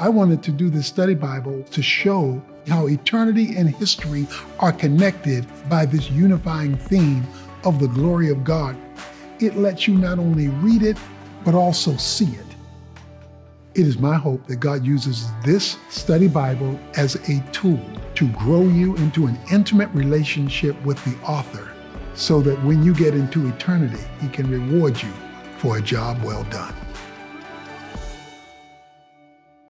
I wanted to do this study Bible to show how eternity and history are connected by this unifying theme of the glory of God. It lets you not only read it, but also see it. It is my hope that God uses this study Bible as a tool to grow you into an intimate relationship with the author so that when you get into eternity, he can reward you for a job well done.